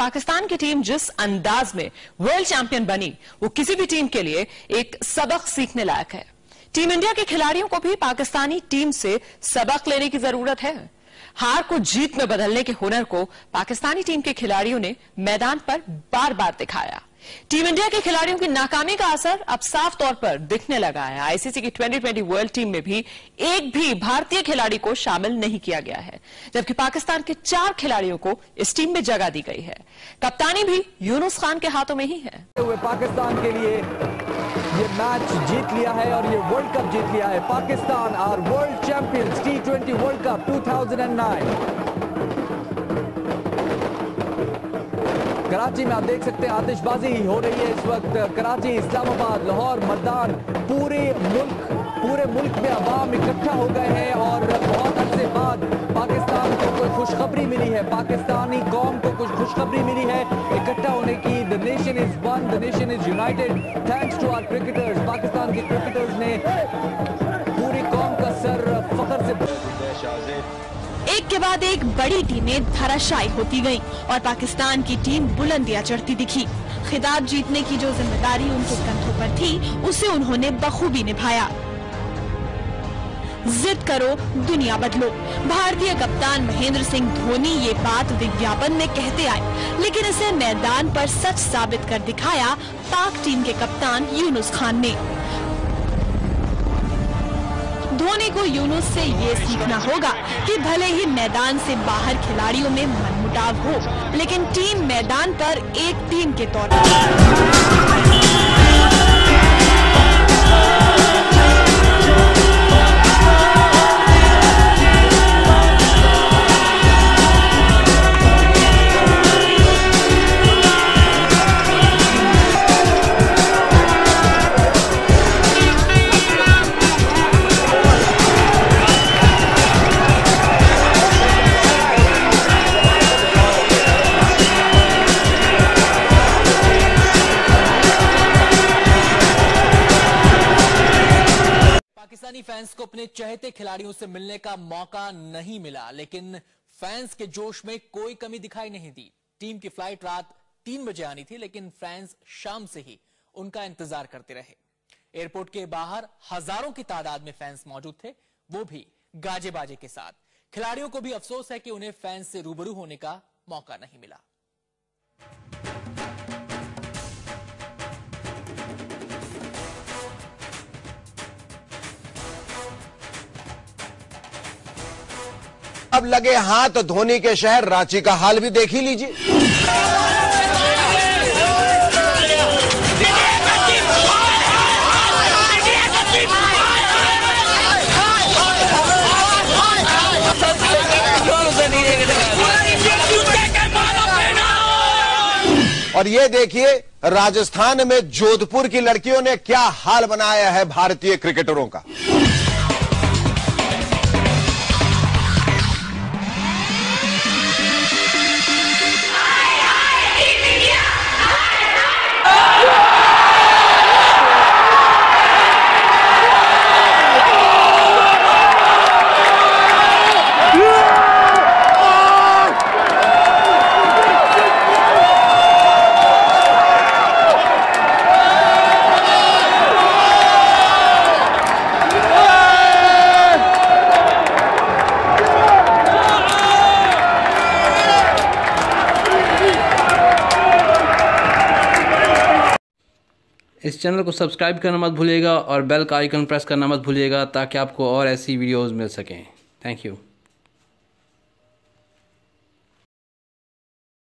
पाकिस्तान की टीम जिस अंदाज में वर्ल्ड चैंपियन बनी, वो किसी भी टीम के लिए एक सबक सीखने लायक है। टीम इंडिया के खिलाड़ियों को भी पाकिस्तानी टीम से सबक लेने की ज़रूरत है। हार को जीत में बदलने के हुनर को पाकिस्तानी टीम के खिलाड़ियों ने मैदान पर बार बार दिखाया। टीम इंडिया के खिलाड़ियों की नाकामी का असर अब साफ़ तौर पर दिखने लगा है। आईसीसी की 2020 वर्ल्ड टीम में भी एक भी भारतीय खिलाड़ी को शामिल नहीं किया गया है, जबकि पाकिस्तान के चार खिलाड़ियों को इस टीम में जगह दी गई है। कप्तानी भी यूनुस खान के हाथों में ही है। पाकिस्तान के लिए ये मैच जीत लिया है और ये वर्ल्ड कप जीत लिया है। Pakistan are world champions T world cup 2009 Karachi में आप देख सकते हैं आतिशबाजी हो रही है इस वक्त कराची, इस्लामाबाद, लाहौर मर्दान पूरे मुल्क पूरे मुल्क में आवाम इकट्ठा हो गए हैं और बहुत अरसे बाद पाकिस्तान को कोई खुशखबरी मिली है। पाकिस्तानी कौम को कुछ खुशखबरी मिली है। इकट्ठा होने की the nation is one the nation is united thanks to our cricketers Pakistan के क्रिकेटर्स ने बाद एक बड़ी टीमें धराशायी होती गईं और पाकिस्तान की टीम बुलंदियाँ चढ़ती दिखी। खिताब जीतने की जो ज़िम्मेदारी उनके कंधों पर थी, उसे उन्होंने बखूबी निभाया। जिद करो, दुनिया बदलो। भारतीय कप्तान महेंद्र सिंह धोनी ये बात विज्ञापन में कहते आए, लेकिन इसे मैदान पर सच साबित कर दिखाया पाक टीम के कप्तान यूनुस खान ने। धोनी को यूनुस से ये सीखना होगा कि भले ही मैदान से बाहर खिलाड़ियों में मनमुटाव हो, लेकिन टीम मैदान पर एक टीम के तौर पर फैंस को अपने चहेते खिलाड़ियों से मिलने का मौका नहीं मिला, लेकिन फैंस के जोश में कोई कमी दिखाई नहीं दी। टीम की फ़्लाइट रात तीन बजे आनी थी, लेकिन फैंस शाम से ही उनका इंतज़ार करते रहे। एयरपोर्ट के बाहर हज़ारों की तादाद में फैंस मौजूद थे, वो भी गाजे बाजे के साथ। खिलाड़ियों को भी अफसोस है कि उन्हें फैंस से रूबरू होने का मौका नहीं मिला। अब लगे हाथ धोनी के शहर, रांची का हाल भी देख ही लीजिए। और ये देखिए, राजस्थान में जोधपुर की लड़कियों ने क्या हाल बनाया है भारतीय क्रिकेटरों का। इस चैनल को सब्सक्राइब करना मत भूलिएगा और बेल का आइकन प्रेस करना मत भूलिएगा ताकि आपको और ऐसी वीडियोज़ मिल सकें। Thank you